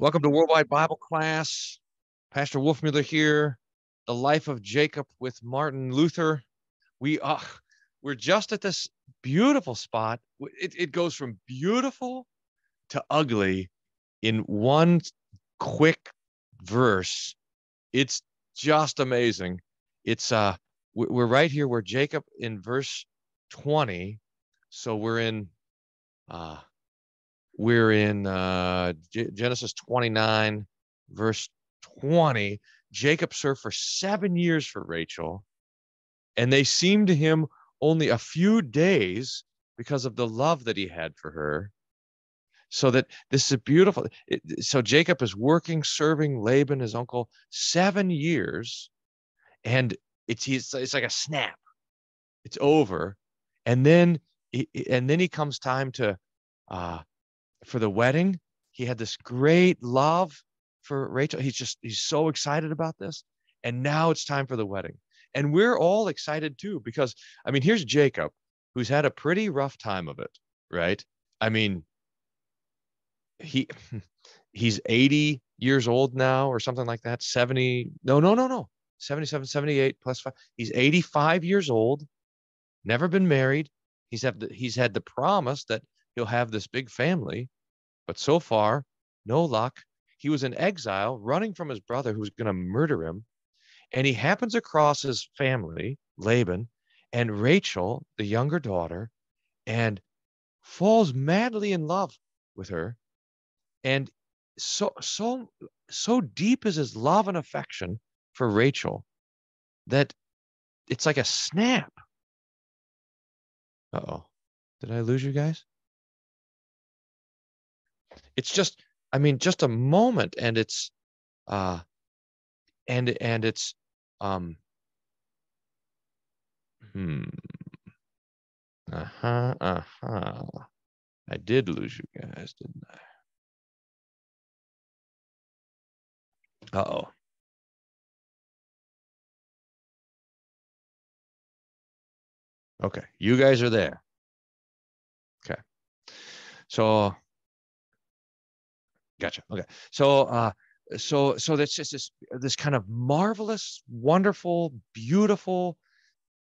Welcome to Worldwide Bible Class. Pastor Wolfmueller here. The Life of Jacob with Martin Luther. We are we're just at this beautiful spot. It, it goes from beautiful to ugly in one quick verse. It's just amazing. It's uh we're right here where Jacob in verse 20. So we're in uh we're in uh, G- Genesis 29, verse 20. Jacob served for seven years for Rachel, and they seemed to him only a few days because of the love that he had for her. So that this is a beautiful. It, so Jacob is working, serving Laban, his uncle, seven years, and it's it's, it's like a snap. It's over, and then and then he comes time to uh, for the wedding. He had this great love for Rachel. He's just, he's so excited about this. And now it's time for the wedding. And we're all excited too, because I mean, here's Jacob, who's had a pretty rough time of it, right? I mean, he he's 80 years old now or something like that 70 no no no no 77 78 plus 5 he's 85 years old never been married he's had the, he's had the promise that he'll have this big family. But so far, no luck. He was in exile, running from his brother who was going to murder him. And he happens across his family, Laban, and Rachel, the younger daughter, and falls madly in love with her. And so, so, so deep is his love and affection for Rachel that it's like a snap. Uh oh. Did I lose you guys? It's just i mean just a moment and it's uh and and it's um hmm. Uh-huh uh-huh. I did lose you guys didn't i? Uh-oh. Okay you guys are there. Okay. So Gotcha. Okay. So, uh, so, so that's just this, this kind of marvelous, wonderful, beautiful,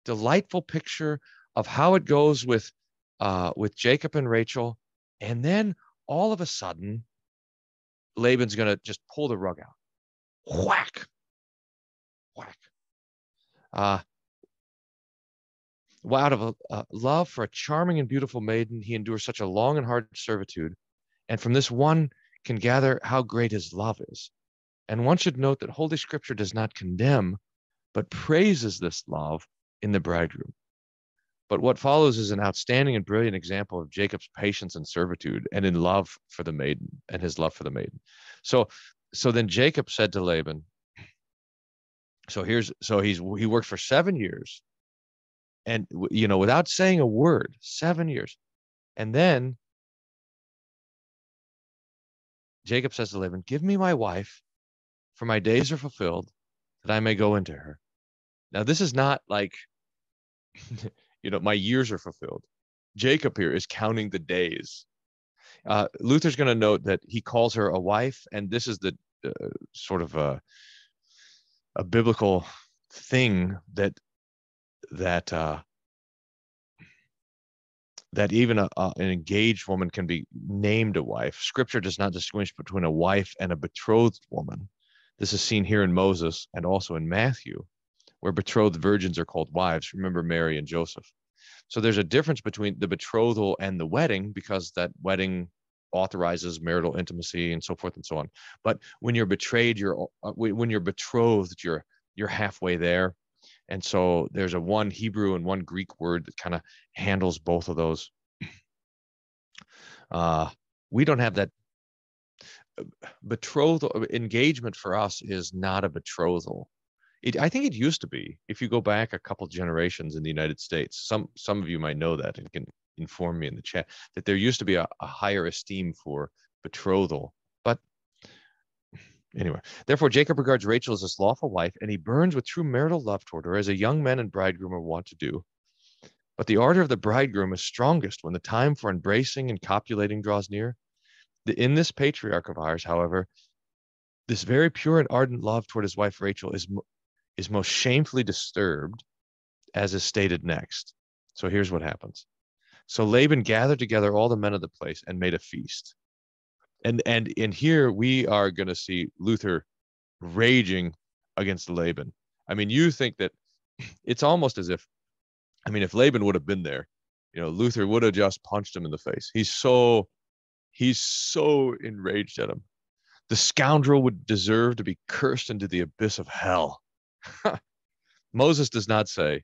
delightful picture of how it goes with, uh, with Jacob and Rachel. And then all of a sudden, Laban's going to just pull the rug out. Whack. Whack. Uh, well, out of a, a love for a charming and beautiful maiden, he endures such a long and hard servitude. And from this one can gather how great his love is. And one should note that Holy Scripture does not condemn, but praises this love in the bridegroom. But what follows is an outstanding and brilliant example of Jacob's patience and servitude and in love for the maiden and his love for the maiden. So, so then Jacob said to Laban, so here's, so he's, he worked for seven years and, you know, without saying a word, seven years. And then Jacob says to Laban, Give me my wife, for my days are fulfilled, that I may go into her. Now, this is not like, you know, my years are fulfilled. Jacob here is counting the days. Uh, Luther's going to note that he calls her a wife, and this is the uh, sort of a, a biblical thing that that uh, that even a, a, an engaged woman can be named a wife. Scripture does not distinguish between a wife and a betrothed woman. This is seen here in Moses and also in Matthew, where betrothed virgins are called wives. Remember Mary and Joseph. So there's a difference between the betrothal and the wedding because that wedding authorizes marital intimacy and so forth and so on. But when you're betrayed, you're uh, when you're betrothed, you're you're halfway there. And so there's a one Hebrew and one Greek word that kind of handles both of those. Uh, we don't have that betrothal engagement for us is not a betrothal. It, I think it used to be. If you go back a couple generations in the United States, some some of you might know that and can inform me in the chat that there used to be a, a higher esteem for betrothal Anyway, therefore Jacob regards Rachel as his lawful wife, and he burns with true marital love toward her, as a young man and bridegroom are wont to do. But the ardor of the bridegroom is strongest when the time for embracing and copulating draws near. in this patriarch of ours, however, this very pure and ardent love toward his wife Rachel is is most shamefully disturbed, as is stated next. So here's what happens. So Laban gathered together all the men of the place and made a feast. And and in here we are going to see Luther raging against Laban. I mean, you think that it's almost as if, I mean, if Laban would have been there, you know, Luther would have just punched him in the face. He's so, he's so enraged at him. The scoundrel would deserve to be cursed into the abyss of hell. Moses does not say,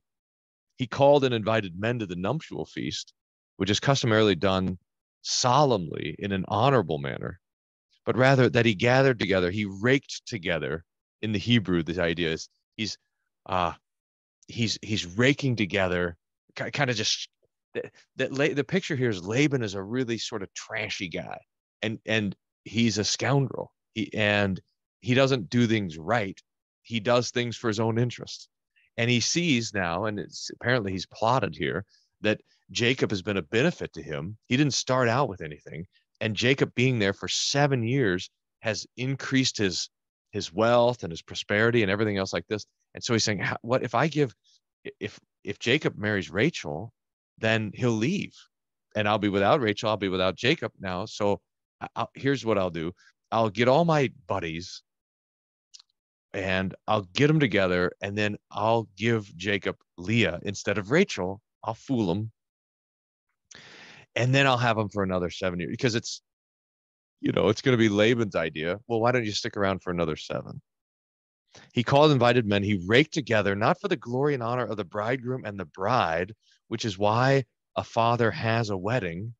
he called and invited men to the nuptial feast, which is customarily done solemnly in an honorable manner, but rather that he gathered together, he raked together. In the Hebrew, the idea is he's uh he's he's raking together, kind of just that, that the picture here is Laban is a really sort of trashy guy, and and he's a scoundrel. He and he doesn't do things right. He does things for his own interest, and he sees now, and it's apparently he's plotted here that Jacob has been a benefit to him. He didn't start out with anything, and Jacob being there for seven years has increased his his wealth and his prosperity and everything else like this. And so he's saying, what if I give if if Jacob marries Rachel, then he'll leave, and I'll be without Rachel. I'll be without Jacob now. So I'll, here's what I'll do: I'll get all my buddies, and I'll get them together, and then I'll give Jacob Leah instead of Rachel. I'll fool them. and then I'll have them for another seven years because it's, you know, it's going to be Laban's idea. Well, why don't you stick around for another seven? He called invited men. He raked together, not for the glory and honor of the bridegroom and the bride, which is why a father has a wedding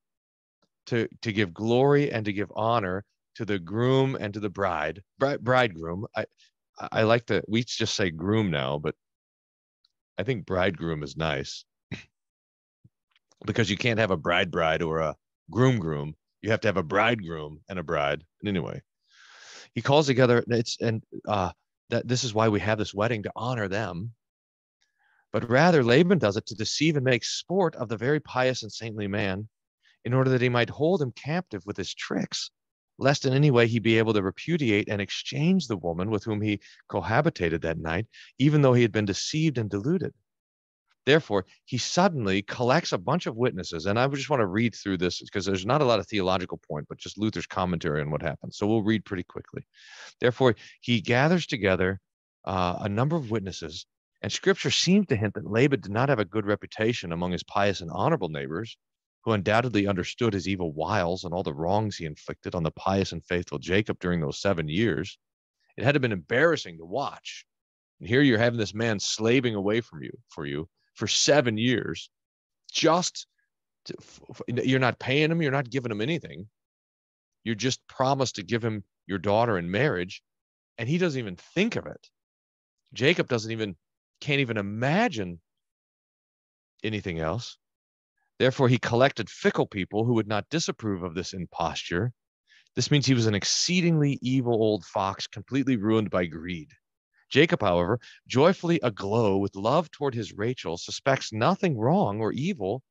to, to give glory and to give honor to the groom and to the bride, bride bridegroom. I, I like to, we just say groom now, but I think bridegroom is nice because you can't have a bride bride or a groom groom. You have to have a bridegroom and a bride. And anyway, he calls together. It's and uh, that this is why we have this wedding to honor them. But rather, Laban does it to deceive and make sport of the very pious and saintly man, in order that he might hold him captive with his tricks, lest in any way he be able to repudiate and exchange the woman with whom he cohabitated that night, even though he had been deceived and deluded. Therefore, he suddenly collects a bunch of witnesses. And I just want to read through this because there's not a lot of theological point, but just Luther's commentary on what happened. So we'll read pretty quickly. Therefore, he gathers together uh, a number of witnesses. And scripture seems to hint that Laban did not have a good reputation among his pious and honorable neighbors, who undoubtedly understood his evil wiles and all the wrongs he inflicted on the pious and faithful Jacob during those seven years. It had been embarrassing to watch. And here you're having this man slaving away from you for you for seven years just to, you're not paying him you're not giving him anything. You're just promised to give him your daughter in marriage and he doesn't even think of it. Jacob doesn't even can't even imagine anything else. Therefore he collected fickle people who would not disapprove of this imposture. This means he was an exceedingly evil old fox completely ruined by greed Jacob, however, joyfully aglow with love toward his Rachel, suspects nothing wrong or evil,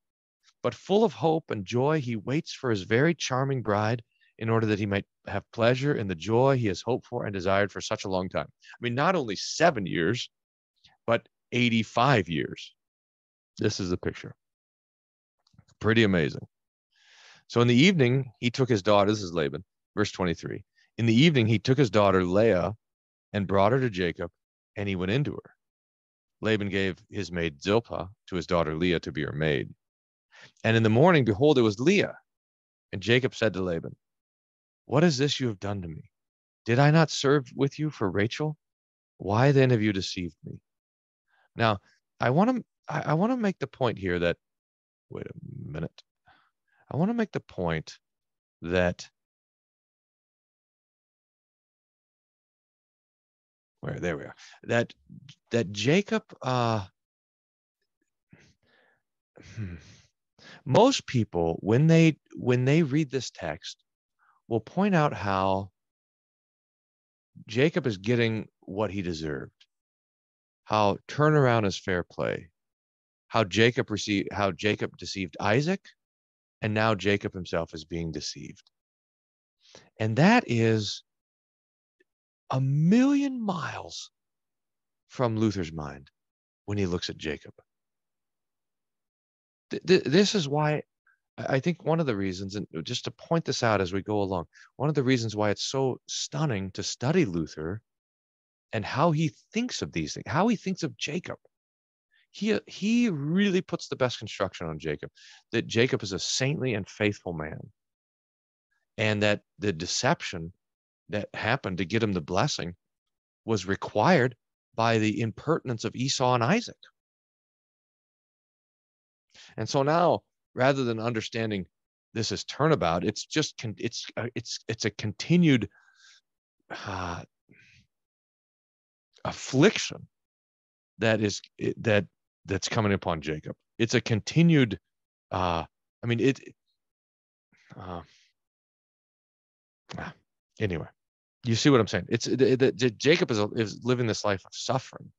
but full of hope and joy, he waits for his very charming bride in order that he might have pleasure in the joy he has hoped for and desired for such a long time. I mean, not only seven years, but 85 years. This is the picture. Pretty amazing. So in the evening, he took his daughter, this is Laban, verse 23. In the evening, he took his daughter Leah and brought her to Jacob, and he went into her. Laban gave his maid Zilpah to his daughter Leah to be her maid. And in the morning, behold, it was Leah. And Jacob said to Laban, What is this you have done to me? Did I not serve with you for Rachel? Why then have you deceived me? Now, I want to I, I want to make the point here that wait a minute. I want to make the point that where there we are. That that jacob uh hmm, most people when they when they read this text will point out how jacob is getting what he deserved. How turnaround is fair play. How jacob received how jacob deceived isaac and now jacob himself is being deceived. And that is a million miles from Luther's mind when he looks at Jacob. Th- th- this is why I think one of the reasons, and just to point this out as we go along, one of the reasons why it's so stunning to study Luther and how he thinks of these things, how he thinks of Jacob. He, he really puts the best construction on Jacob, that Jacob is a saintly and faithful man. And that the deception that happened to get him the blessing was required by the impertinence of Esau and Isaac. And so now rather than understanding this is turnabout, it's just it's uh, it's it's a continued uh, affliction that is that that's coming upon Jacob. It's a continued. Uh, I mean it. Uh, anyway, you see what I'm saying? It's that Jacob is, is living this life of suffering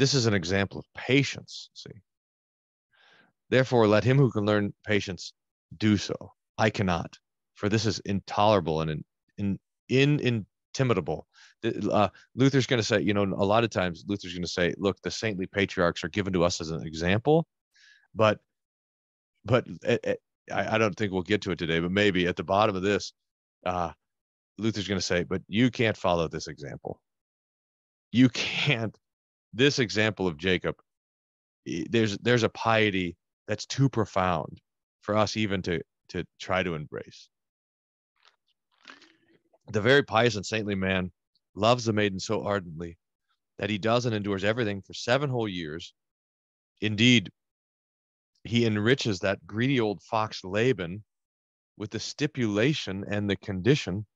This is an example of patience, see. Therefore, let him who can learn patience do so. I cannot, for this is intolerable and in, in, in intimidable. Uh, Luther's going to say, you know, a lot of times Luther's going to say, look, the saintly patriarchs are given to us as an example, but, but uh, I, I don't think we'll get to it today, but maybe at the bottom of this, uh, Luther's going to say, but you can't follow this example. You can't this example of Jacob, there's there's a piety that's too profound for us even to to try to embrace. The very pious and saintly man loves the maiden so ardently that he does and endures everything for seven whole years. Indeed, he enriches that greedy old fox Laban with the stipulation and the condition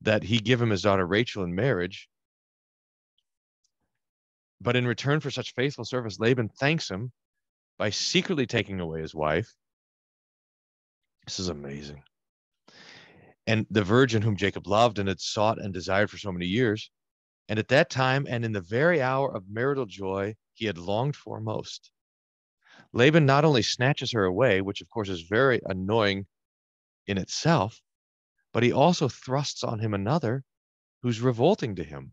that he give him his daughter Rachel in marriage but in return for such faithful service, Laban thanks him by secretly taking away his wife. This is amazing. And the virgin whom Jacob loved and had sought and desired for so many years. And at that time, and in the very hour of marital joy he had longed for most, Laban not only snatches her away, which of course is very annoying in itself, but he also thrusts on him another who's revolting to him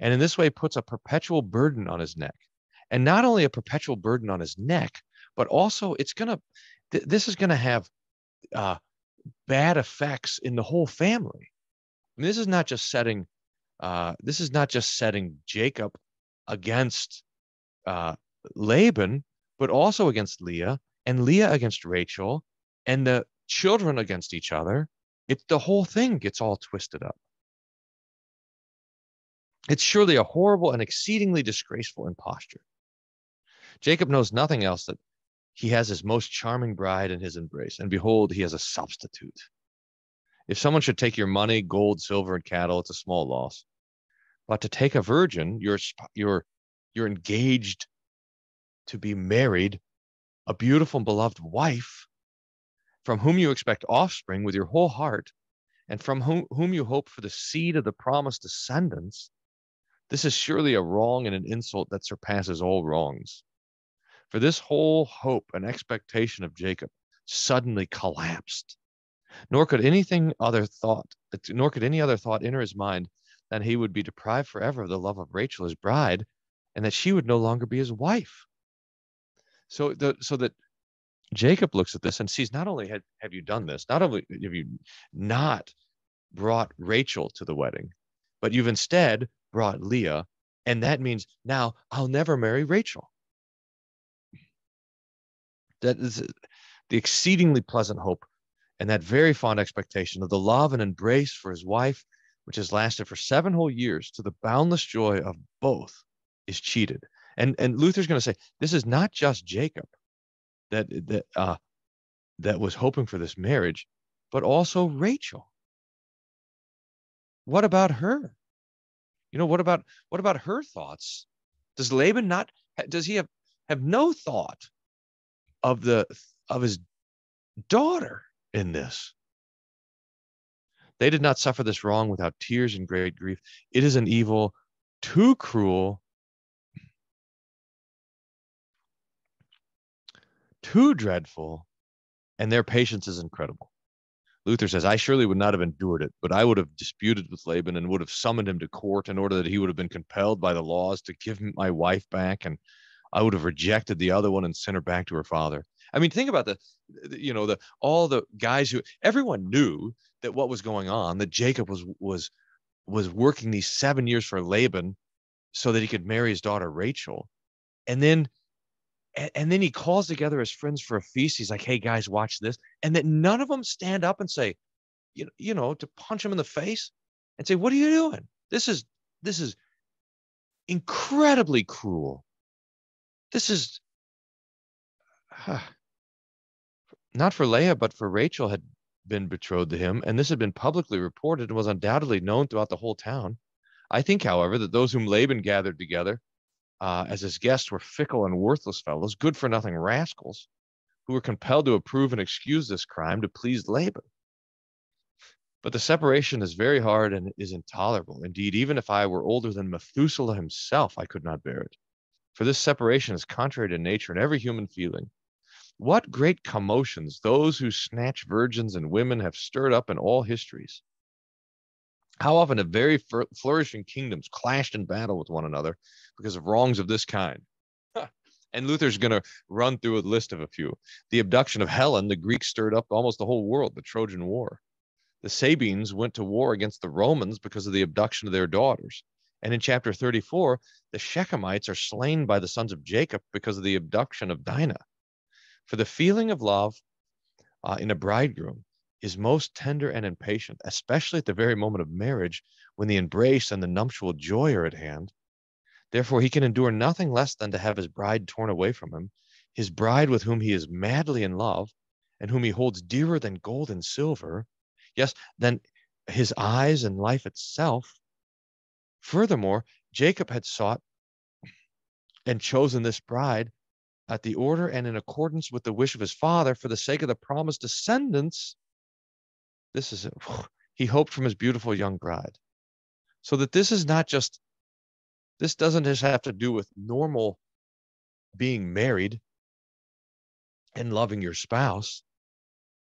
and in this way puts a perpetual burden on his neck. And not only a perpetual burden on his neck but also it's going to th- this is going to have uh, bad effects in the whole family. This is not just setting uh, this is not just setting jacob against uh, laban but also against leah and leah against rachel and the children against each other it the whole thing gets all twisted up it's surely a horrible and exceedingly disgraceful imposture. Jacob knows nothing else that he has his most charming bride in his embrace, and behold, he has a substitute. If someone should take your money, gold, silver, and cattle, it's a small loss. But to take a virgin, you're you're you're engaged to be married, a beautiful and beloved wife, from whom you expect offspring with your whole heart, and from whom, whom you hope for the seed of the promised descendants, this is surely a wrong and an insult that surpasses all wrongs. For this whole hope and expectation of Jacob suddenly collapsed. Nor could anything other thought, nor could any other thought enter his mind than he would be deprived forever of the love of Rachel, his bride, and that she would no longer be his wife. So the so that Jacob looks at this and sees not only had, have you done this, not only have you not brought Rachel to the wedding, but you've instead brought Leah, and that means now I'll never marry Rachel. That is the exceedingly pleasant hope and that very fond expectation of the love and embrace for his wife, which has lasted for seven whole years, to the boundless joy of both, is cheated. And and Luther's going to say this is not just Jacob that that uh, that was hoping for this marriage, but also Rachel. What about her? You know, what about what about her thoughts? Does Laban not does he have have no thought of the of his daughter in this? They did not suffer this wrong without tears and great grief. It is an evil too cruel too dreadful, and their patience is incredible. Luther says, I surely would not have endured it, but I would have disputed with Laban and would have summoned him to court in order that he would have been compelled by the laws to give my wife back, and I would have rejected the other one and sent her back to her father. I mean, think about the, you know, the all the guys who everyone knew that what was going on, that Jacob was was was working these seven years for Laban so that he could marry his daughter Rachel. And then and, and then he calls together his friends for a feast. He's like, hey guys, watch this. And then none of them stand up and say, you know, you know, to punch him in the face and say, what are you doing? This is this is incredibly cruel. This is huh, not for Leah, but for Rachel had been betrothed to him, and this had been publicly reported and was undoubtedly known throughout the whole town. I think, however, that those whom Laban gathered together uh, as his guests were fickle and worthless fellows, good for nothing rascals, who were compelled to approve and excuse this crime to please Laban. But the separation is very hard and is intolerable. Indeed, even if I were older than Methuselah himself, I could not bear it. For this separation is contrary to nature and every human feeling. What great commotions those who snatch virgins and women have stirred up in all histories. How often have very flourishing kingdoms clashed in battle with one another because of wrongs of this kind? And Luther's going to run through a list of a few. The abduction of Helen, the Greeks stirred up almost the whole world, the Trojan War. The Sabines went to war against the Romans because of the abduction of their daughters. And in chapter 34, the Shechemites are slain by the sons of Jacob because of the abduction of Dinah. For the feeling of love uh, in a bridegroom is most tender and impatient, especially at the very moment of marriage when the embrace and the nuptial joy are at hand. Therefore, he can endure nothing less than to have his bride torn away from him, his bride with whom he is madly in love, and whom he holds dearer than gold and silver, yes, than his eyes and life itself. Furthermore, Jacob had sought and chosen this bride at the order and in accordance with the wish of his father for the sake of the promised descendants. This is, he hoped from his beautiful young bride. So that this is not just, this doesn't just have to do with normal being married and loving your spouse.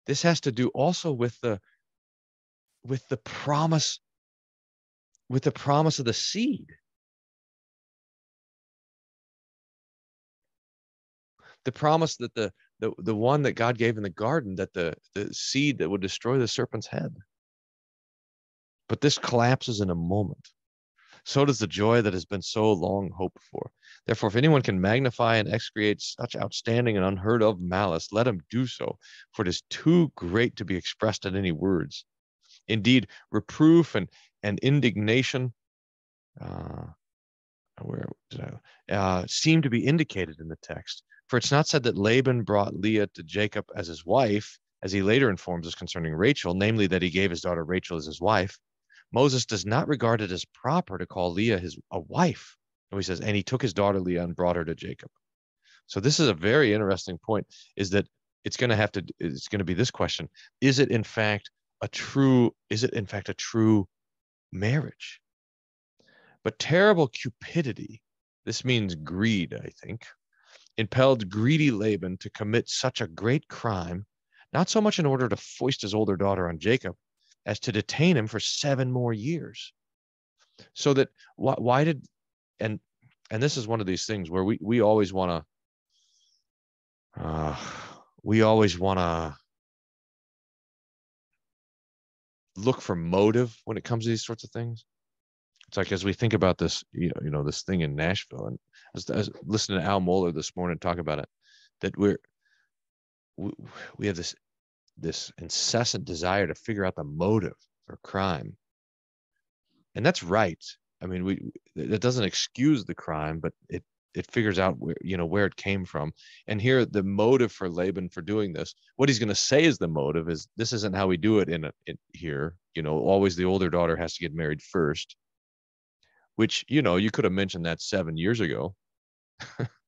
This has to do also with the, with the promise, with the promise of the seed. the promise that the the, the one that God gave in the garden, that the, the seed that would destroy the serpent's head. But this collapses in a moment. So does the joy that has been so long hoped for. Therefore, if anyone can magnify and excreate such outstanding and unheard of malice, let him do so, for it is too great to be expressed in any words. Indeed, reproof and, and indignation uh, where did I, uh, seem to be indicated in the text. For it's not said that Laban brought Leah to Jacob as his wife, as he later informs us concerning Rachel, namely that he gave his daughter Rachel as his wife. Moses does not regard it as proper to call Leah his a wife. And he says, and he took his daughter Leah and brought her to Jacob. So this is a very interesting point, is that it's going to have to, it's going to be this question. Is it in fact a true, is it in fact a true marriage? But terrible cupidity, this means greed, I think, impelled greedy Laban to commit such a great crime, not so much in order to foist his older daughter on Jacob, as to detain him for seven more years. So that why, why did and and this is one of these things where we we always want to uh, we always want to look for motive when it comes to these sorts of things it's like as we think about this, you know, you know this thing in Nashville, and as, as listening to Al Mohler this morning talk about it, that we're we, we have this this incessant desire to figure out the motive for crime, and that's right. I mean, we that doesn't excuse the crime, but it it figures out where you know where it came from. And here the motive for laban for doing this what he's going to say is the motive is this isn't how we do it in, a, in here. You know always the older daughter has to get married first which you know you could have mentioned that seven years ago.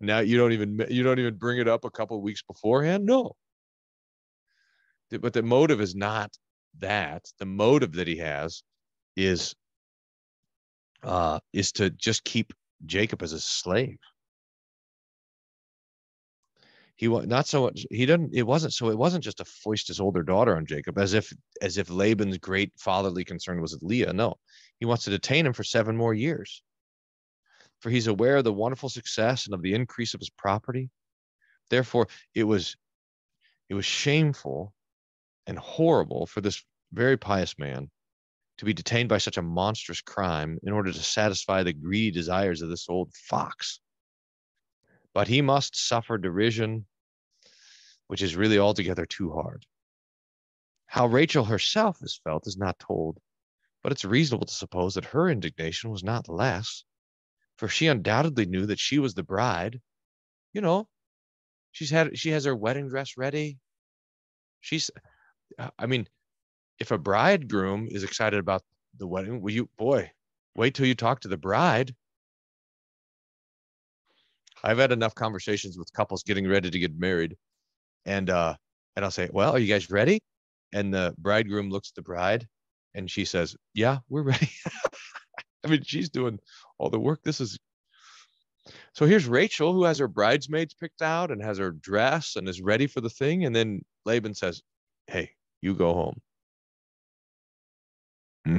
Now you don't even you don't even bring it up a couple weeks beforehand? No. But the motive is not that. The motive that he has is uh is to just keep jacob as a slave. He was not so much he didn't it wasn't so it wasn't just to foist his older daughter on jacob as if as if laban's great fatherly concern was with leah no he wants to detain him for seven more years. For he's aware of the wonderful success and of the increase of his property. Therefore it was it was shameful and horrible for this very pious man to be detained by such a monstrous crime in order to satisfy the greedy desires of this old fox. But he must suffer derision, which is really altogether too hard. How Rachel herself has felt is not told, but it's reasonable to suppose that her indignation was not less, for she undoubtedly knew that she was the bride. You know, she's had she has her wedding dress ready. She's, I mean, if a bridegroom is excited about the wedding, will you, boy, wait till you talk to the bride. I've had enough conversations with couples getting ready to get married, and uh, and I'll say, "Well, are you guys ready?" And the bridegroom looks at the bride, and she says, "Yeah, we're ready." I mean, she's doing all the work. This is so. Here's Rachel, who has her bridesmaids picked out and has her dress and is ready for the thing, and then Laban says, "Hey, you go home." Hmm.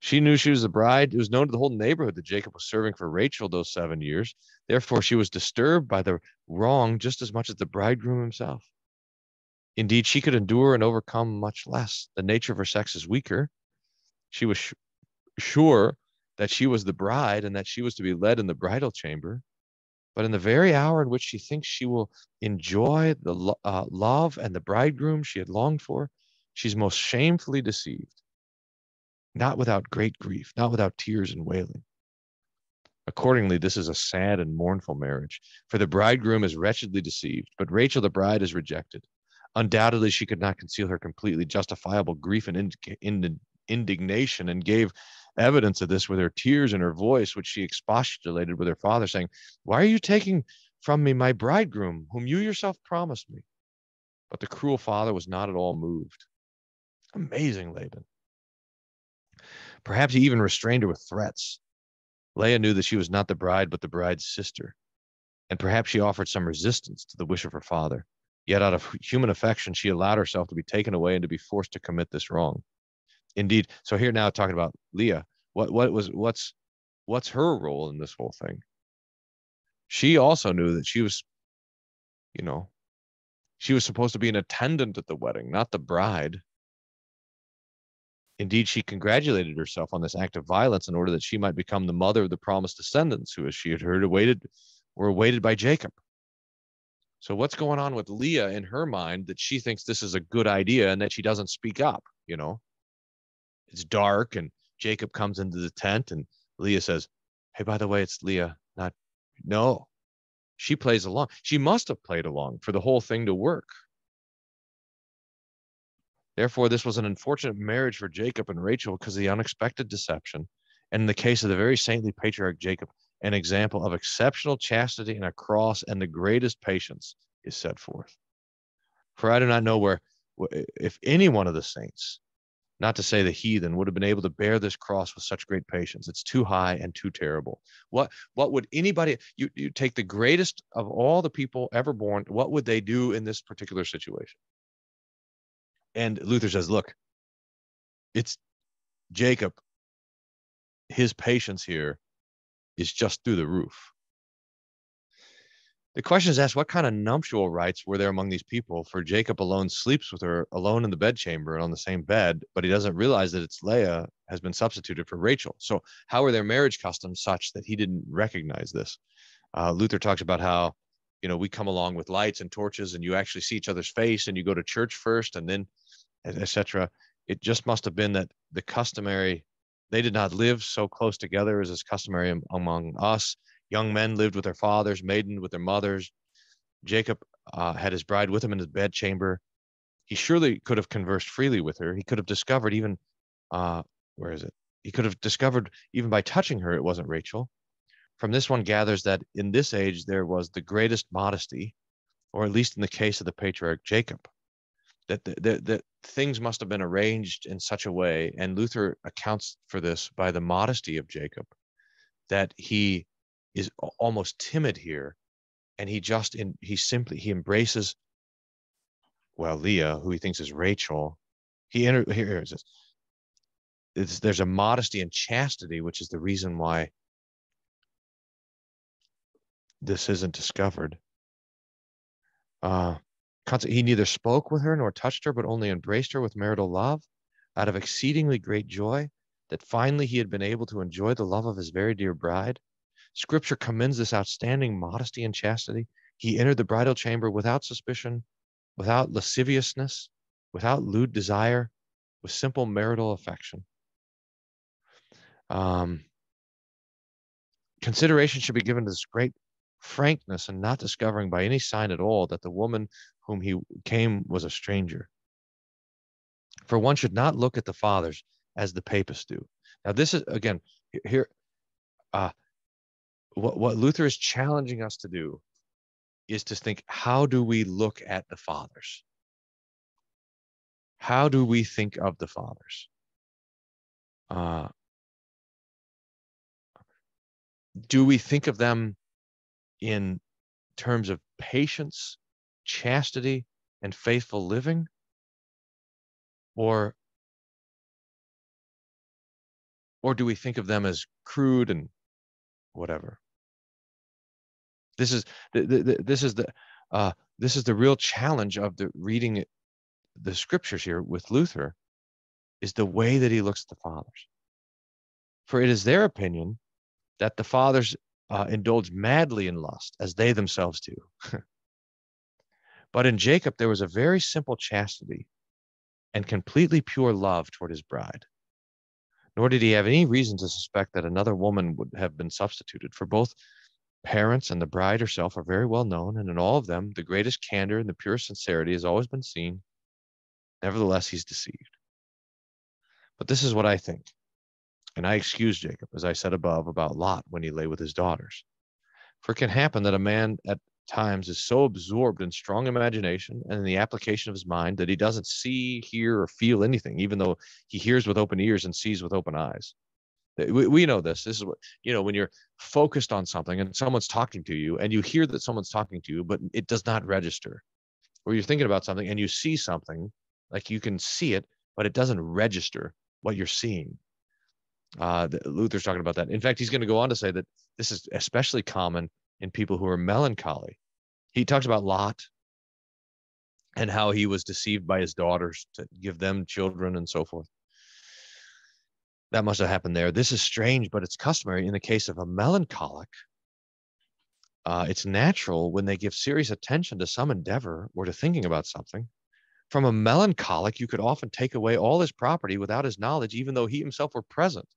She knew she was the bride. It was known to the whole neighborhood that Jacob was serving for Rachel those seven years. Therefore, she was disturbed by the wrong just as much as the bridegroom himself. Indeed, she could endure and overcome much less. The nature of her sex is weaker. She was sh- sure that she was the bride and that she was to be led in the bridal chamber. But in the very hour in which she thinks she will enjoy the lo- uh, love and the bridegroom she had longed for, she's most shamefully deceived not without great grief, not without tears and wailing. Accordingly, this is a sad and mournful marriage, for the bridegroom is wretchedly deceived, but Rachel the bride is rejected. Undoubtedly, she could not conceal her completely justifiable grief and indignation and gave evidence of this with her tears and her voice, which she expostulated with her father, saying, Why are you taking from me my bridegroom, whom you yourself promised me? But the cruel father was not at all moved. Amazing, Laban. Perhaps he even restrained her with threats. Leah knew that she was not the bride, but the bride's sister. And perhaps she offered some resistance to the wish of her father. Yet, out of human affection, she allowed herself to be taken away and to be forced to commit this wrong. Indeed. So here now talking about Leah, what what was what's what's her role in this whole thing? She also knew that she was, you know, she was supposed to be an attendant at the wedding, not the bride. Indeed, she congratulated herself on this act of violence in order that she might become the mother of the promised descendants who, as she had heard, awaited were awaited by Jacob. So what's going on with Leah in her mind that she thinks this is a good idea and that she doesn't speak up, you know? It's dark and Jacob comes into the tent and Leah says, Hey, by the way, it's Leah, not no. She plays along. She must have played along for the whole thing to work. Therefore, this was an unfortunate marriage for Jacob and Rachel because of the unexpected deception. And in the case of the very saintly patriarch Jacob, an example of exceptional chastity and a cross and the greatest patience is set forth. For I do not know where, if any one of the saints, not to say the heathen, would have been able to bear this cross with such great patience. It's too high and too terrible. What what would anybody you, you take the greatest of all the people ever born, what would they do in this particular situation? And Luther says, look, it's Jacob. His patience here is just through the roof. The question is asked what kind of nuptial rites were there among these people? For Jacob alone sleeps with her alone in the bedchamber and on the same bed, but he doesn't realize that it's Leah has been substituted for Rachel. So, how are their marriage customs such that he didn't recognize this? Uh, Luther talks about how, you know, we come along with lights and torches and you actually see each other's face and you go to church first and then etc. It just must have been that the customary, they did not live so close together as is customary among us. Young men lived with their fathers, maiden with their mothers. Jacob uh, had his bride with him in his bedchamber. He surely could have conversed freely with her. He could have discovered even, uh, where is it? He could have discovered even by touching her it wasn't Rachel. From this one gathers that in this age there was the greatest modesty, or at least in the case of the patriarch Jacob that the, the, things must have been arranged in such a way and luther accounts for this by the modesty of jacob that he is almost timid here and he just in he simply he embraces well leah who he thinks is rachel. He enter here, here it is. It's, there's a modesty and chastity which is the reason why this isn't discovered. Uh he neither spoke with her nor touched her but only embraced her with marital love out of exceedingly great joy that finally he had been able to enjoy the love of his very dear bride Scripture commends this outstanding modesty and chastity. He entered the bridal chamber without suspicion, without lasciviousness, without lewd desire, with simple marital affection. Um, consideration should be given to this great frankness and not discovering by any sign at all that the woman whom he came was a stranger. For one should not look at the fathers as the papists do. Now, this is again here. Uh, what, what Luther is challenging us to do is to think how do we look at the fathers? How do we think of the fathers? Uh, do we think of them in terms of patience, chastity, and faithful living? Or, or do we think of them as crude and whatever? This is the, the, this is the uh, this is the real challenge of the reading the scriptures here with Luther is the way that he looks at the fathers. For it is their opinion that the fathers uh, indulge madly in lust as they themselves do. but in Jacob, there was a very simple chastity and completely pure love toward his bride. Nor did he have any reason to suspect that another woman would have been substituted, for both parents and the bride herself are very well known, and in all of them, the greatest candor and the purest sincerity has always been seen. Nevertheless, he's deceived. But this is what I think. And I excuse Jacob, as I said above about Lot when he lay with his daughters. For it can happen that a man at times is so absorbed in strong imagination and in the application of his mind that he doesn't see, hear, or feel anything, even though he hears with open ears and sees with open eyes. We, we know this. This is what, you know, when you're focused on something and someone's talking to you and you hear that someone's talking to you, but it does not register. Or you're thinking about something and you see something, like you can see it, but it doesn't register what you're seeing. Uh, Luther's talking about that. In fact, he's going to go on to say that this is especially common in people who are melancholy. He talks about Lot and how he was deceived by his daughters to give them children and so forth that must have happened there. This is strange, but it's customary in the case of a melancholic. Uh, it's natural when they give serious attention to some endeavor or to thinking about something. From a melancholic, you could often take away all his property without his knowledge, even though he himself were present.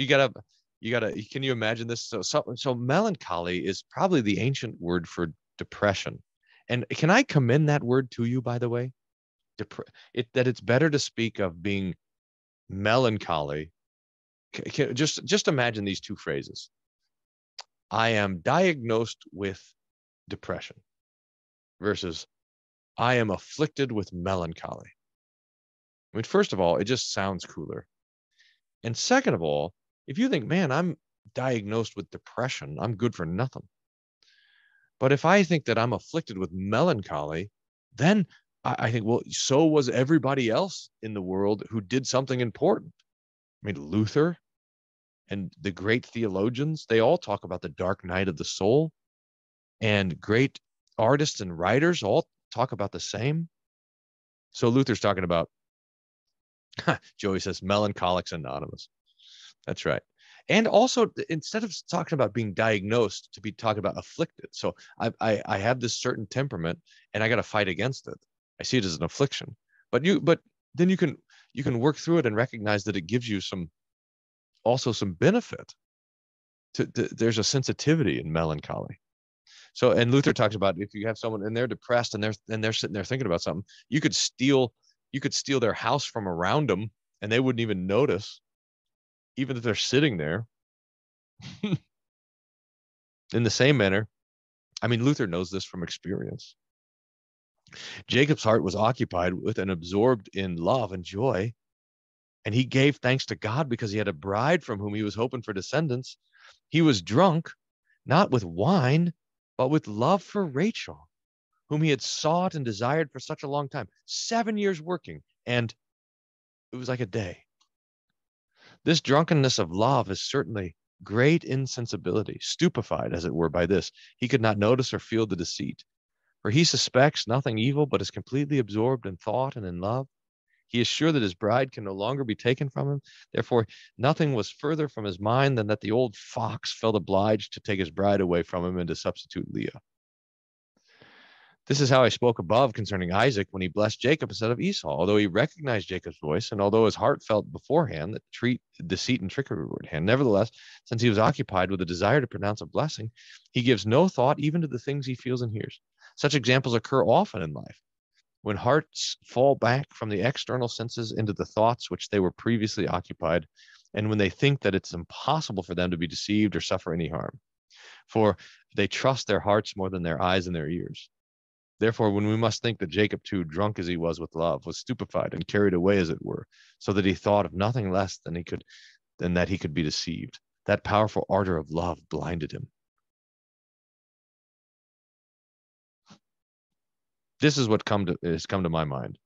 You gotta, you gotta. Can you imagine this? So, so, so melancholy is probably the ancient word for depression. And can I commend that word to you, by the way? Dep- it, that it's better to speak of being melancholy. Just just imagine these two phrases. I am diagnosed with depression versus I am afflicted with melancholy. I mean, first of all, it just sounds cooler. And second of all, if you think, man, I'm diagnosed with depression, I'm good for nothing. But if I think that I'm afflicted with melancholy, then I, think, well, so was everybody else in the world who did something important. I mean, Luther and the great theologians, they all talk about the dark night of the soul. And great artists and writers all talk about the same. So Luther's talking about, Joey says, Melancholics Anonymous. That's right. And also, instead of talking about being diagnosed, to be talking about afflicted. So I, I, I have this certain temperament and I got to fight against it. I see it as an affliction. But you but then you can you can work through it and recognize that it gives you some also some benefit. To, to, there's a sensitivity in melancholy. So and Luther talks about if you have someone and they're depressed and they're and they're sitting there thinking about something, you could steal you could steal their house from around them and they wouldn't even notice, even if they're sitting there. in the same manner, I mean Luther knows this from experience. Jacob's heart was occupied with and absorbed in love and joy. And he gave thanks to God because he had a bride from whom he was hoping for descendants. He was drunk, not with wine, but with love for Rachel, whom he had sought and desired for such a long time, seven years working, and it was like a day. This drunkenness of love is certainly great insensibility, stupefied, as it were, by this. He could not notice or feel the deceit, for he suspects nothing evil, but is completely absorbed in thought and in love. He is sure that his bride can no longer be taken from him. Therefore, nothing was further from his mind than that the old fox felt obliged to take his bride away from him and to substitute Leah. This is how I spoke above concerning Isaac when he blessed Jacob instead of Esau, although he recognized Jacob's voice, and although his heart felt beforehand that treat, deceit and trickery were at hand. Nevertheless, since he was occupied with a desire to pronounce a blessing, he gives no thought even to the things he feels and hears. Such examples occur often in life when hearts fall back from the external senses into the thoughts which they were previously occupied, and when they think that it's impossible for them to be deceived or suffer any harm. For they trust their hearts more than their eyes and their ears. Therefore, when we must think that Jacob, too, drunk as he was with love, was stupefied and carried away, as it were, so that he thought of nothing less than he could than that he could be deceived. That powerful ardor of love blinded him. This is what come to has come to my mind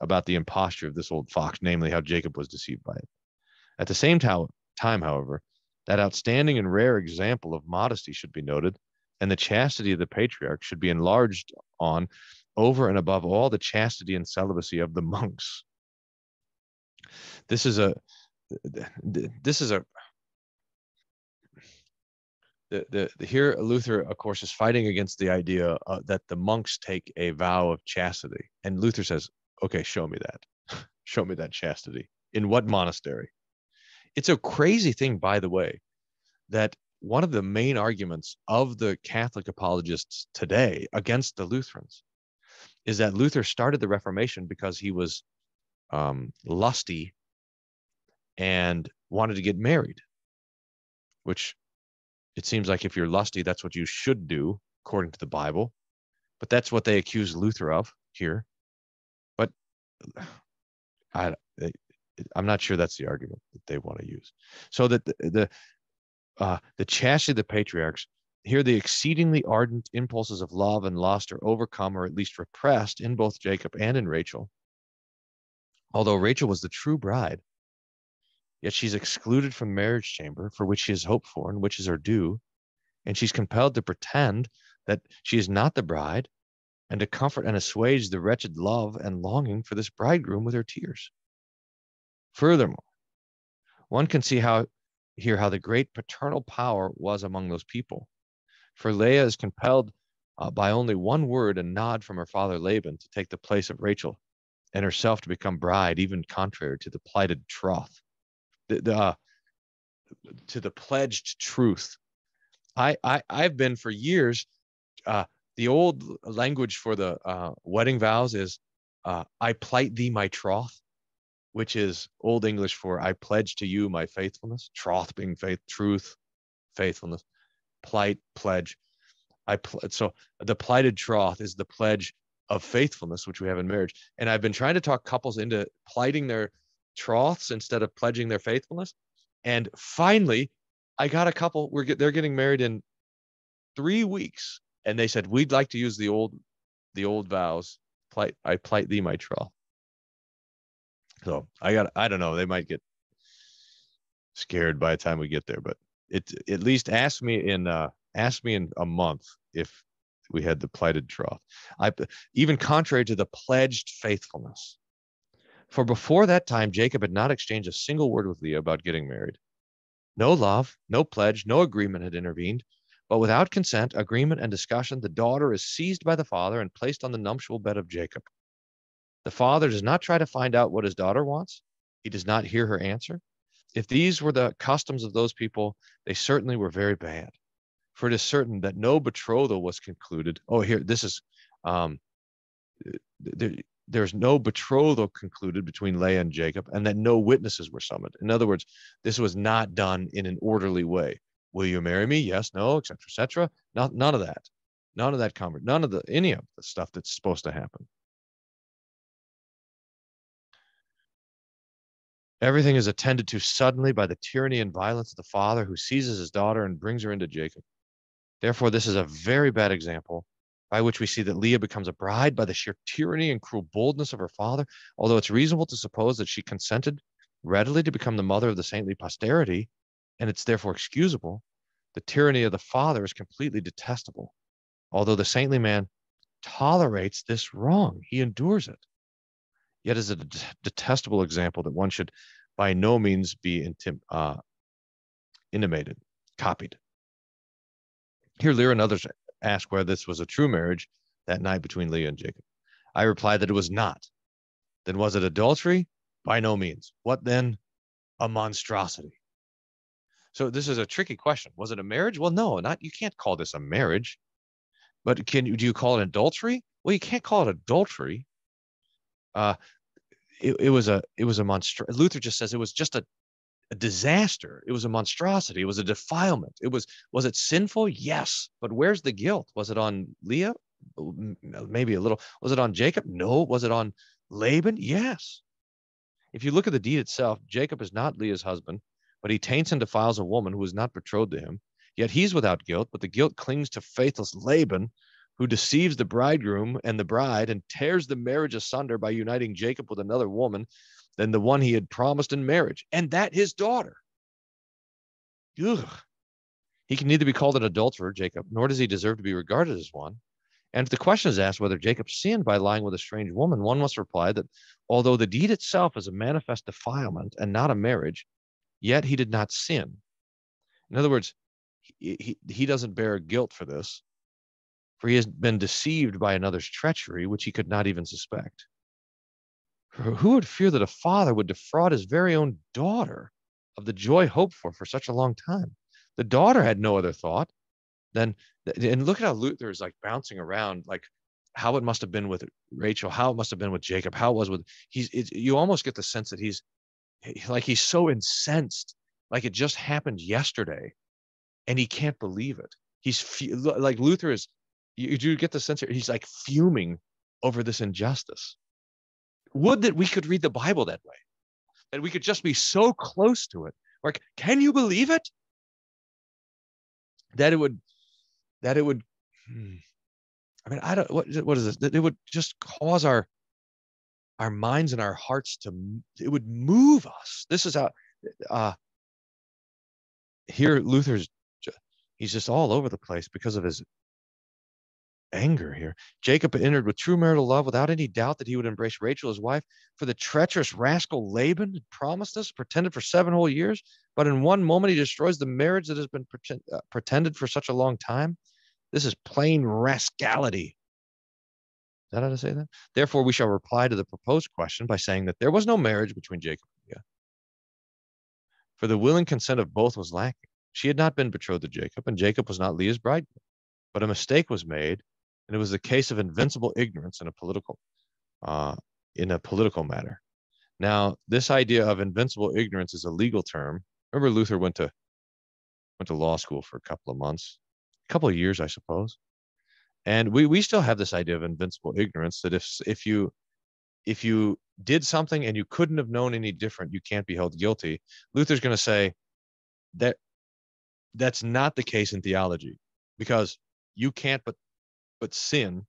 about the imposture of this old fox, namely how Jacob was deceived by it. At the same time, however, that outstanding and rare example of modesty should be noted, and the chastity of the patriarch should be enlarged on over and above all the chastity and celibacy of the monks. This is a this is a the, the, the, here Luther, of course, is fighting against the idea uh, that the monks take a vow of chastity, and Luther says, "Okay, show me that. show me that chastity. In what monastery?" It's a crazy thing, by the way, that one of the main arguments of the Catholic apologists today against the Lutherans is that Luther started the Reformation because he was um, lusty and wanted to get married, which it seems like if you're lusty, that's what you should do according to the Bible. But that's what they accuse Luther of here. But I, I'm not sure that's the argument that they want to use. So that the the, uh, the chastity of the patriarchs here, the exceedingly ardent impulses of love and lust are overcome or at least repressed in both Jacob and in Rachel. Although Rachel was the true bride, Yet she's excluded from marriage chamber for which she is hoped for and which is her due. And she's compelled to pretend that she is not the bride and to comfort and assuage the wretched love and longing for this bridegroom with her tears. Furthermore, one can see how here how the great paternal power was among those people. For Leah is compelled uh, by only one word and nod from her father Laban to take the place of Rachel and herself to become bride, even contrary to the plighted troth the, the uh, to the pledged truth. I, I I've been for years. Uh, the old language for the uh, wedding vows is uh, "I plight thee my troth," which is old English for "I pledge to you my faithfulness." Troth being faith, truth, faithfulness, plight, pledge. I pl- so the plighted troth is the pledge of faithfulness, which we have in marriage. And I've been trying to talk couples into plighting their troths instead of pledging their faithfulness. And finally, I got a couple. We're get, they're getting married in three weeks, and they said we'd like to use the old the old vows. Plight I plight thee my troth. So I got I don't know. They might get scared by the time we get there, but it at least ask me in uh ask me in a month if we had the plighted troth. I even contrary to the pledged faithfulness. For before that time, Jacob had not exchanged a single word with Leah about getting married. No love, no pledge, no agreement had intervened. But without consent, agreement, and discussion, the daughter is seized by the father and placed on the nuptial bed of Jacob. The father does not try to find out what his daughter wants. He does not hear her answer. If these were the customs of those people, they certainly were very bad. For it is certain that no betrothal was concluded. Oh, here, this is um, there, there's no betrothal concluded between Leah and Jacob, and that no witnesses were summoned. In other words, this was not done in an orderly way. Will you marry me? Yes, no, etc., etc. Not none of that. None of that. None of the any of the stuff that's supposed to happen. Everything is attended to suddenly by the tyranny and violence of the father who seizes his daughter and brings her into Jacob. Therefore, this is a very bad example by which we see that Leah becomes a bride by the sheer tyranny and cruel boldness of her father, although it's reasonable to suppose that she consented readily to become the mother of the saintly posterity, and it's therefore excusable. The tyranny of the father is completely detestable, although the saintly man tolerates this wrong, he endures it. Yet is a detestable example that one should by no means be intim- uh, intimated, copied. Here, Lyra and others ask whether this was a true marriage that night between Leah and Jacob. I replied that it was not. Then was it adultery? By no means. What then? A monstrosity. So this is a tricky question. Was it a marriage? Well, no, not you can't call this a marriage. But can you do you call it adultery? Well, you can't call it adultery. Uh it, it was a it was a monster. Luther just says it was just a, a disaster. It was a monstrosity. It was a defilement. It was was it sinful? Yes. But where's the guilt? Was it on Leah? Maybe a little. Was it on Jacob? No. Was it on Laban? Yes. If you look at the deed itself, Jacob is not Leah's husband, but he taints and defiles a woman who is not betrothed to him. Yet he's without guilt, but the guilt clings to faithless Laban, who deceives the bridegroom and the bride and tears the marriage asunder by uniting Jacob with another woman than the one he had promised in marriage, and that his daughter. Ugh. He can neither be called an adulterer, Jacob, nor does he deserve to be regarded as one. And if the question is asked whether Jacob sinned by lying with a strange woman, one must reply that although the deed itself is a manifest defilement and not a marriage, yet he did not sin. In other words, he, he, he doesn't bear guilt for this, for he has been deceived by another's treachery, which he could not even suspect. For who would fear that a father would defraud his very own daughter of the joy hoped for for such a long time? The daughter had no other thought than, and look at how Luther is like bouncing around, like how it must have been with Rachel, how it must have been with Jacob, how it was with, he's, you almost get the sense that he's like, he's so incensed, like it just happened yesterday and he can't believe it. He's like Luther is, you do get the sense here, he's like fuming over this injustice. Would that we could read the Bible that way, that we could just be so close to it. Like, can you believe it? That it would, that it would, hmm, I mean, I don't, what, is this? That it would just cause our, our minds and our hearts to, it would move us. This is how, uh, here Luther's, he's just all over the place because of his anger here. Jacob entered with true marital love without any doubt that he would embrace Rachel, his wife. For the treacherous rascal Laban had promised this, pretended for seven whole years, but in one moment he destroys the marriage that has been pretend, uh, pretended for such a long time. This is plain rascality. Is that how to say that? Therefore, we shall reply to the proposed question by saying that there was no marriage between Jacob and Leah. For the willing consent of both was lacking. She had not been betrothed to Jacob, and Jacob was not Leah's bridegroom. But a mistake was made and it was a case of invincible ignorance in a political uh, in a political matter. Now, this idea of invincible ignorance is a legal term. Remember, Luther went to went to law school for a couple of months, a couple of years, I suppose, and we we still have this idea of invincible ignorance that if if you if you did something and you couldn't have known any different, you can't be held guilty. Luther's going to say that that's not the case in theology because you can't but but sin.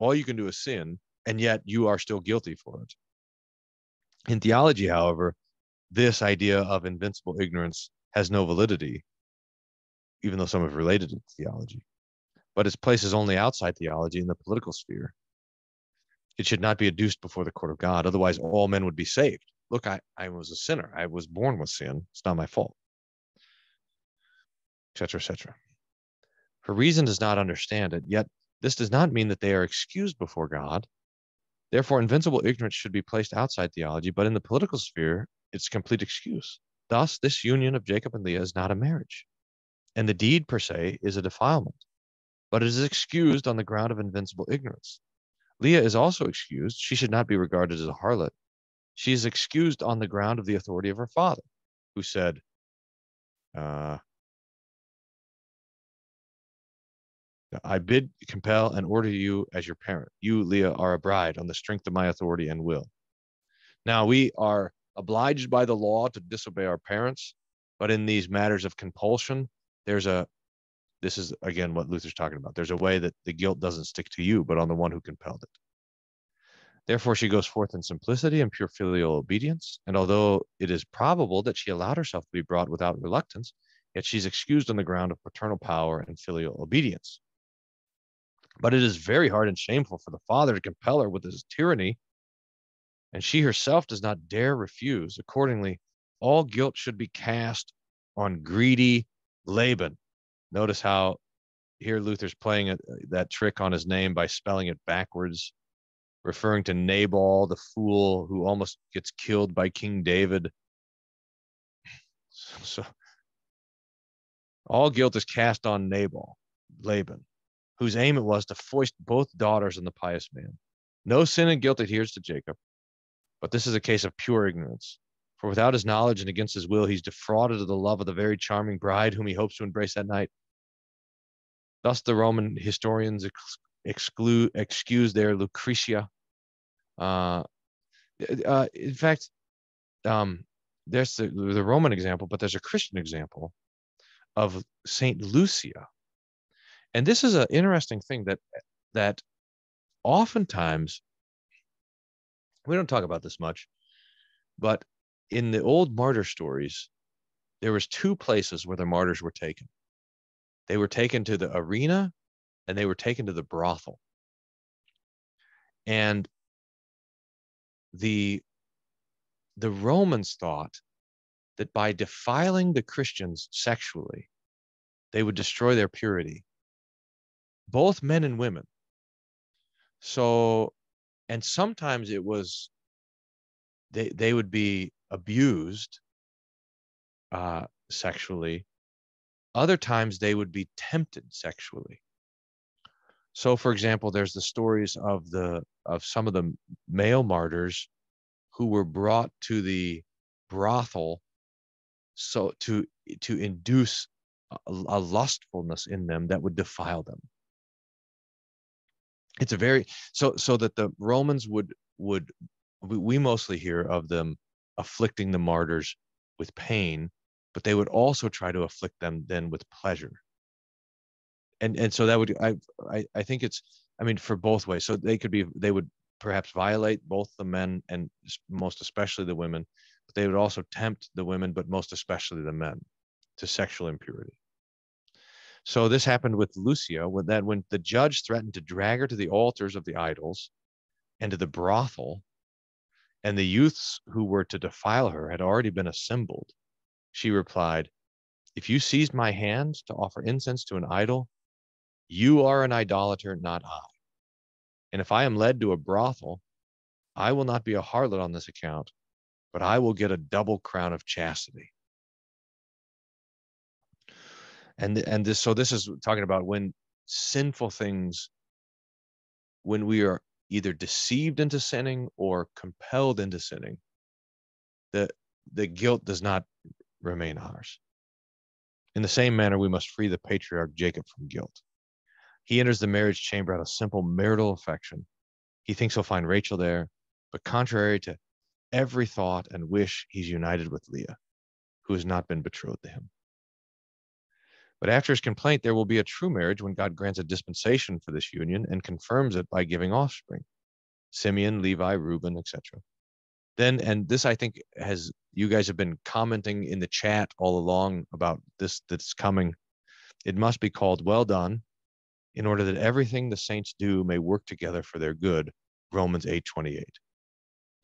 All you can do is sin, and yet you are still guilty for it. In theology, however, this idea of invincible ignorance has no validity, even though some have related it to theology. But its place is only outside theology in the political sphere. It should not be adduced before the court of God, otherwise, all men would be saved. Look, I, I was a sinner. I was born with sin. It's not my fault. Etc. Etc. For reason does not understand it, yet this does not mean that they are excused before God. Therefore, invincible ignorance should be placed outside theology, but in the political sphere, it's complete excuse. Thus, this union of Jacob and Leah is not a marriage, and the deed per se is a defilement, but it is excused on the ground of invincible ignorance. Leah is also excused. She should not be regarded as a harlot. She is excused on the ground of the authority of her father, who said, uh, I bid, compel, and order you as your parent. You, Leah, are a bride on the strength of my authority and will. Now, we are obliged by the law to disobey our parents, but in these matters of compulsion, there's a this is again what Luther's talking about. There's a way that the guilt doesn't stick to you, but on the one who compelled it. Therefore, she goes forth in simplicity and pure filial obedience. And although it is probable that she allowed herself to be brought without reluctance, yet she's excused on the ground of paternal power and filial obedience. But it is very hard and shameful for the father to compel her with his tyranny, and she herself does not dare refuse. Accordingly, all guilt should be cast on greedy Laban. Notice how here Luther's playing a, that trick on his name by spelling it backwards referring to Nabal, the fool who almost gets killed by King David. So, all guilt is cast on Nabal, Laban, whose aim it was to foist both daughters on the pious man. No sin and guilt adheres to Jacob, but this is a case of pure ignorance. For without his knowledge and against his will, he's defrauded of the love of the very charming bride whom he hopes to embrace that night. Thus, the Roman historians exclude excuse their Lucretia. Uh, uh, in fact, um, there's the, the Roman example, but there's a Christian example of Saint Lucia, and this is an interesting thing that that oftentimes we don't talk about this much, but in the old martyr stories, there was two places where the martyrs were taken. They were taken to the arena and they were taken to the brothel. And the the Romans thought that by defiling the Christians sexually, they would destroy their purity, both men and women. So, and sometimes it was they they would be abused uh, sexually. Other times they would be tempted sexually. So, for example, there's the stories of the of some of the male martyrs who were brought to the brothel so to to induce a, a lustfulness in them that would defile them it's a very so so that the romans would would we mostly hear of them afflicting the martyrs with pain but they would also try to afflict them then with pleasure. And and so that would I, I i think it's i mean for both ways. So they could be they would perhaps violate both the men and most especially the women but they would also tempt the women but most especially the men to sexual impurity so this happened with lucia when that when the judge threatened to drag her to the altars of the idols and to the brothel and the youths who were to defile her had already been assembled she replied if you seized my hands to offer incense to an idol you are an idolater, not I. And if I am led to a brothel, I will not be a harlot on this account, but I will get a double crown of chastity. And and this so this is talking about when sinful things when we are either deceived into sinning or compelled into sinning, the the guilt does not remain ours. In the same manner, we must free the patriarch Jacob from guilt. He enters the marriage chamber out of simple marital affection. He thinks he'll find Rachel there, but contrary to every thought and wish, he's united with Leah, who has not been betrothed to him. But after his complaint, there will be a true marriage when God grants a dispensation for this union and confirms it by giving offspring Simeon, Levi, Reuben, etc. Then, and this I think has, you guys have been commenting in the chat all along about this that's coming. It must be called Well Done, in order that everything the saints do may work together for their good. Romans 8:28.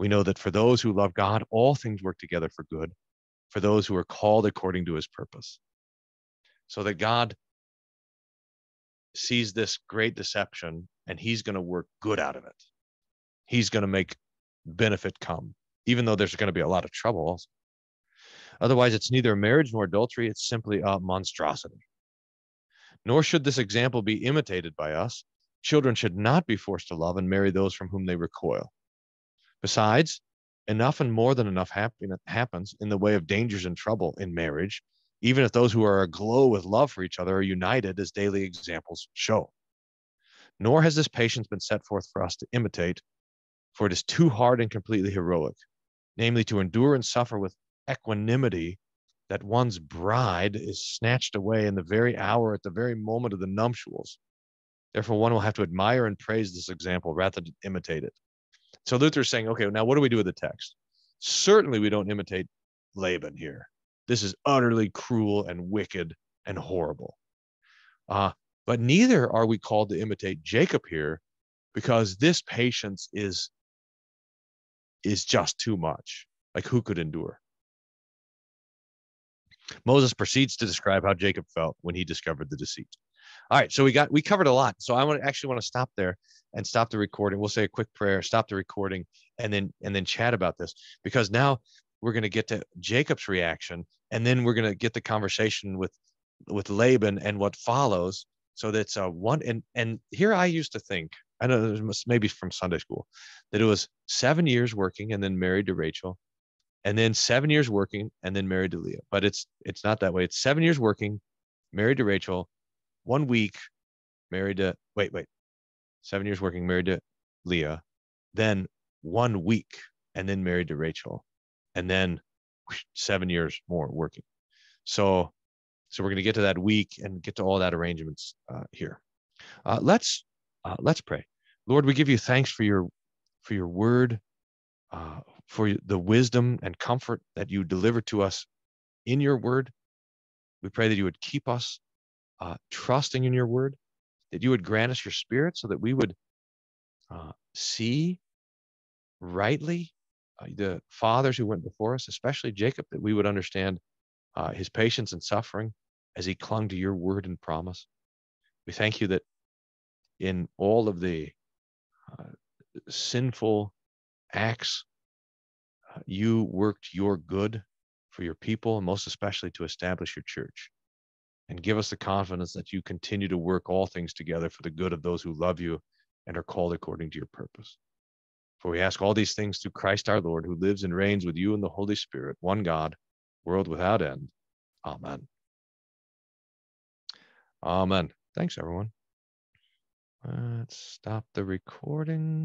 We know that for those who love God, all things work together for good, for those who are called according to his purpose. So that God sees this great deception and he's going to work good out of it. He's going to make benefit come, even though there's going to be a lot of trouble. Otherwise, it's neither marriage nor adultery, it's simply a monstrosity. Nor should this example be imitated by us. Children should not be forced to love and marry those from whom they recoil. Besides, enough and more than enough happen, happens in the way of dangers and trouble in marriage, even if those who are aglow with love for each other are united as daily examples show. Nor has this patience been set forth for us to imitate, for it is too hard and completely heroic, namely to endure and suffer with equanimity that one's bride is snatched away in the very hour, at the very moment of the nuptials. Therefore, one will have to admire and praise this example rather than imitate it. So Luther's saying, okay, now what do we do with the text? Certainly, we don't imitate Laban here. This is utterly cruel and wicked and horrible. Uh, but neither are we called to imitate Jacob here because this patience is is just too much. Like who could endure? Moses proceeds to describe how Jacob felt when he discovered the deceit. All right, so we got we covered a lot. So I want to actually want to stop there and stop the recording. We'll say a quick prayer, stop the recording, and then and then chat about this because now we're going to get to Jacob's reaction, and then we're going to get the conversation with with Laban and what follows. So that's a one and and here I used to think I know was maybe from Sunday school that it was seven years working and then married to Rachel, and then seven years working and then married to Leah. But it's it's not that way. It's seven years working, married to Rachel, one week married to wait wait, seven years working married to Leah, then one week and then married to Rachel, and then seven years more working. So so we're going to get to that week and get to all that arrangements uh, here. Uh, let's uh, let's pray. Lord, we give you thanks for your for your word, uh, for the wisdom and comfort that you deliver to us in your word. We pray that you would keep us uh, trusting in your word, that you would grant us your spirit so that we would uh, see rightly the fathers who went before us, especially Jacob, that we would understand uh, his patience and suffering as he clung to your word and promise. We thank you that in all of the uh, sinful acts, uh, you worked your good for your people, and most especially to establish your church. And give us the confidence that you continue to work all things together for the good of those who love you and are called according to your purpose. For we ask all these things through Christ our Lord, who lives and reigns with you in the Holy Spirit, one God, world without end. Amen. Amen. Thanks, everyone. Let's stop the recording.